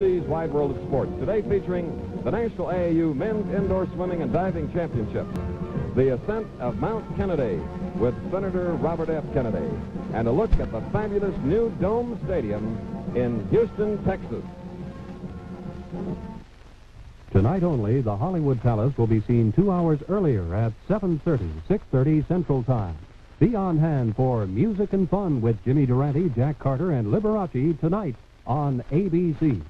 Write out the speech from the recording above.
ABC's Wide World of Sports. Today featuring the National AAU Men's Indoor Swimming and Diving Championship, the ascent of Mount Kennedy with Senator Robert F. Kennedy, and a look at the fabulous new Dome Stadium in Houston, Texas. Tonight only, the Hollywood Palace will be seen two hours earlier at 7.30, 6.30 Central Time. Be on hand for music and fun with Jimmy Durante, Jack Carter, and Liberace tonight on ABC.